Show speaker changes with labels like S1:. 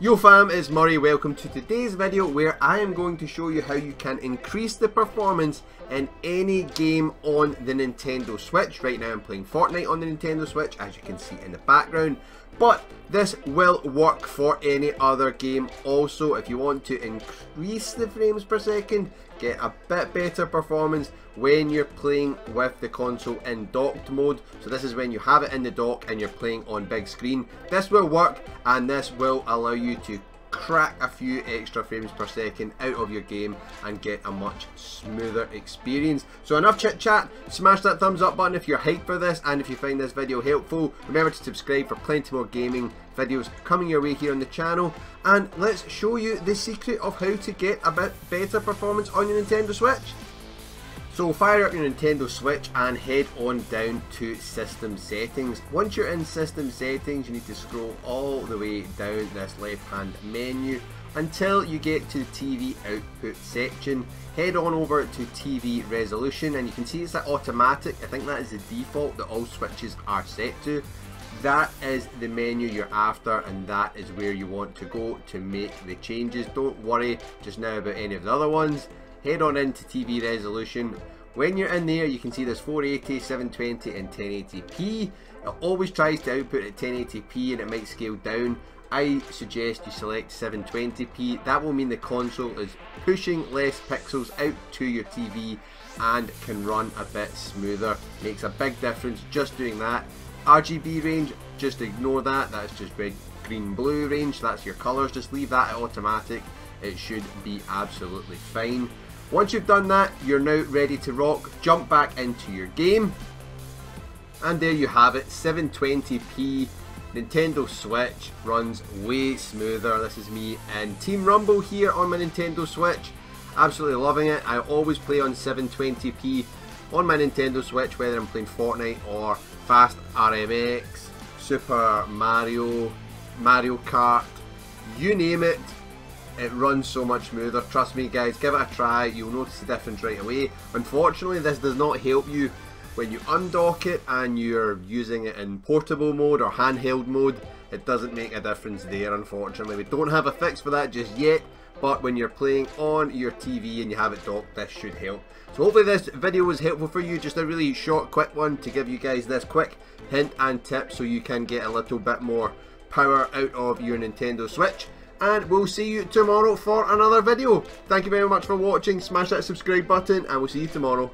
S1: Yo fam, it's Murray. Welcome to today's video where I am going to show you how you can increase the performance in any game on the Nintendo Switch. Right now I'm playing Fortnite on the Nintendo Switch as you can see in the background. But this will work for any other game also if you want to increase the frames per second, get a bit better performance when you're playing with the console in docked mode. So this is when you have it in the dock and you're playing on big screen. This will work and this will allow you to crack a few extra frames per second out of your game and get a much smoother experience. So enough chit chat, smash that thumbs up button if you're hyped for this and if you find this video helpful. Remember to subscribe for plenty more gaming videos coming your way here on the channel and let's show you the secret of how to get a bit better performance on your Nintendo Switch. So fire up your Nintendo Switch and head on down to system settings. Once you're in system settings you need to scroll all the way down this left hand menu until you get to the TV output section. Head on over to TV resolution and you can see it's that automatic. I think that is the default that all switches are set to. That is the menu you're after and that is where you want to go to make the changes. Don't worry just now about any of the other ones head on into TV resolution. When you're in there, you can see there's 480, 720 and 1080p. It always tries to output at 1080p and it might scale down. I suggest you select 720p. That will mean the console is pushing less pixels out to your TV and can run a bit smoother. Makes a big difference just doing that. RGB range, just ignore that. That's just red, green, blue range. That's your colours. Just leave that automatic. It should be absolutely fine. Once you've done that, you're now ready to rock. Jump back into your game. And there you have it, 720p. Nintendo Switch runs way smoother. This is me and Team Rumble here on my Nintendo Switch. Absolutely loving it. I always play on 720p on my Nintendo Switch, whether I'm playing Fortnite or Fast RMX, Super Mario, Mario Kart, you name it, it runs so much smoother. Trust me guys, give it a try, you'll notice the difference right away. Unfortunately this does not help you when you undock it and you're using it in portable mode or handheld mode. It doesn't make a difference there unfortunately. We don't have a fix for that just yet, but when you're playing on your TV and you have it docked, this should help. So hopefully this video was helpful for you, just a really short quick one to give you guys this quick hint and tip so you can get a little bit more power out of your Nintendo Switch and we'll see you tomorrow for another video. Thank you very much for watching, smash that subscribe button and we'll see you tomorrow.